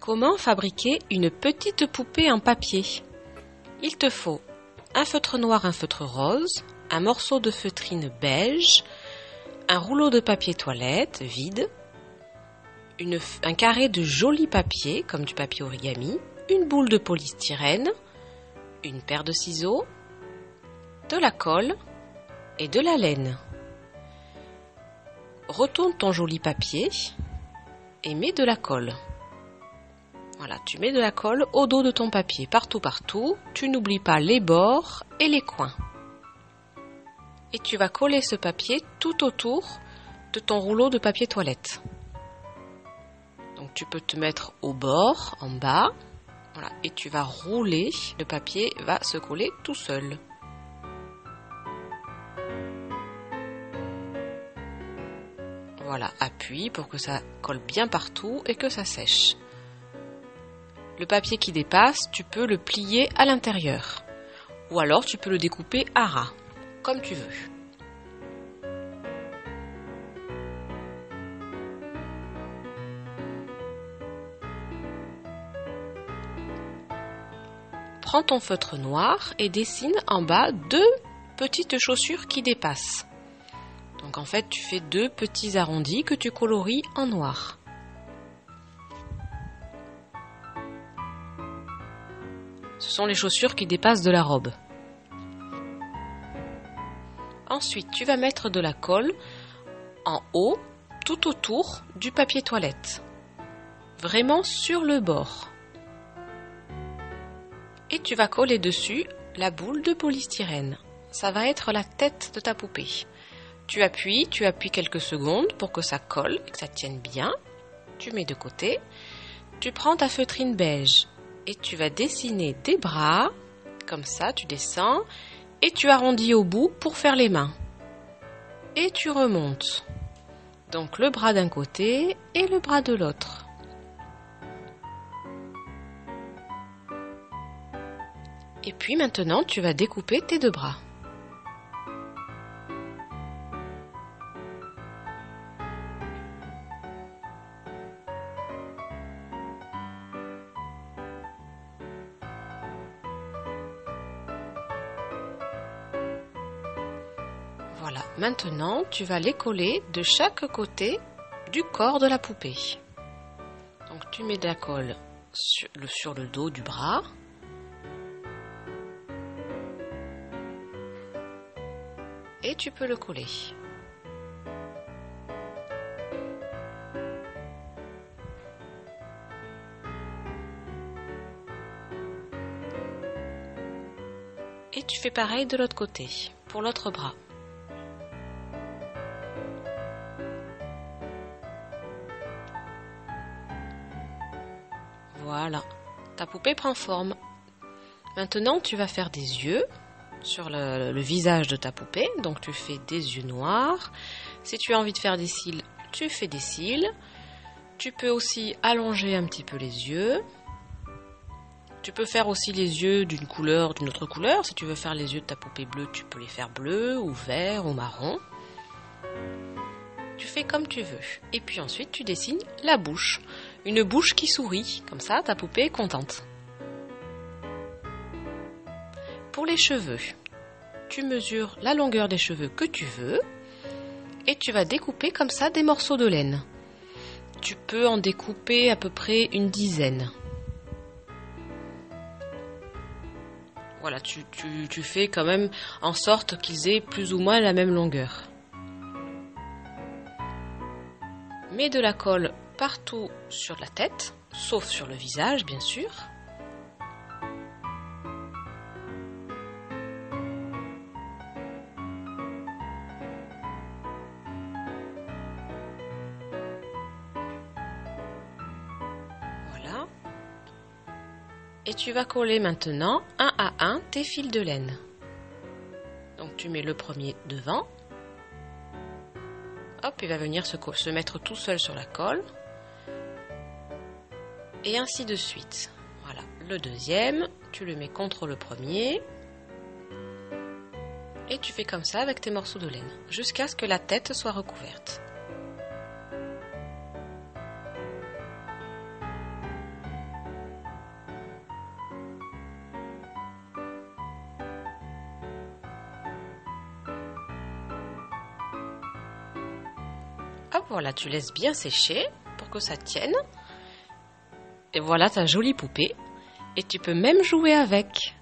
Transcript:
Comment fabriquer une petite poupée en papier? Il te faut un feutre noir, un feutre rose, un morceau de feutrine beige, un rouleau de papier toilette vide, un carré de joli papier comme du papier origami, une boule de polystyrène, une paire de ciseaux, de la colle et de la laine. Retourne ton joli papier et mets de la colle. Voilà, tu mets de la colle au dos de ton papier, partout, partout. Tu n'oublies pas les bords et les coins. Et tu vas coller ce papier tout autour de ton rouleau de papier toilette. Donc tu peux te mettre au bord, en bas, voilà, et tu vas rouler, le papier va se coller tout seul. Voilà, appuie pour que ça colle bien partout et que ça sèche. Le papier qui dépasse, tu peux le plier à l'intérieur. Ou alors tu peux le découper à ras, comme tu veux. Prends ton feutre noir et dessine en bas deux petites chaussures qui dépassent. Donc en fait, tu fais deux petits arrondis que tu colories en noir. Ce sont les chaussures qui dépassent de la robe. Ensuite, tu vas mettre de la colle en haut, tout autour du papier toilette. Vraiment sur le bord. Et tu vas coller dessus la boule de polystyrène. Ça va être la tête de ta poupée. Tu appuies, tu appuies quelques secondes pour que ça colle et que ça tienne bien. Tu mets de côté. Tu prends ta feutrine beige et tu vas dessiner des bras. Comme ça, tu descends et tu arrondis au bout pour faire les mains. Et tu remontes. Donc le bras d'un côté et le bras de l'autre. Et puis maintenant, tu vas découper tes deux bras. Voilà, maintenant tu vas les coller de chaque côté du corps de la poupée. Donc tu mets de la colle sur le, dos du bras. Et tu peux le coller. Et tu fais pareil de l'autre côté, pour l'autre bras. Voilà, ta poupée prend forme. Maintenant, tu vas faire des yeux sur le, visage de ta poupée. Donc, tu fais des yeux noirs. Si tu as envie de faire des cils, tu fais des cils. Tu peux aussi allonger un petit peu les yeux. Tu peux faire aussi les yeux d'une couleur, d'une autre couleur. Si tu veux faire les yeux de ta poupée bleue, tu peux les faire bleus ou verts ou marron. Tu fais comme tu veux. Et puis ensuite, tu dessines la bouche. Une bouche qui sourit. Comme ça, ta poupée est contente. Pour les cheveux, tu mesures la longueur des cheveux que tu veux et tu vas découper comme ça des morceaux de laine. Tu peux en découper à peu près une dizaine. Voilà, tu, fais quand même en sorte qu'ils aient plus ou moins la même longueur. Mets de la colle partout sur la tête, sauf sur le visage bien sûr. Voilà. Et tu vas coller maintenant un à un tes fils de laine. Donc tu mets le premier devant. Hop, il va venir se, se mettre tout seul sur la colle et ainsi de suite. Voilà, le deuxième, tu le mets contre le premier. Et tu fais comme ça avec tes morceaux de laine, jusqu'à ce que la tête soit recouverte. Hop, voilà, tu laisses bien sécher pour que ça tienne. Et voilà ta jolie poupée. Et tu peux même jouer avec.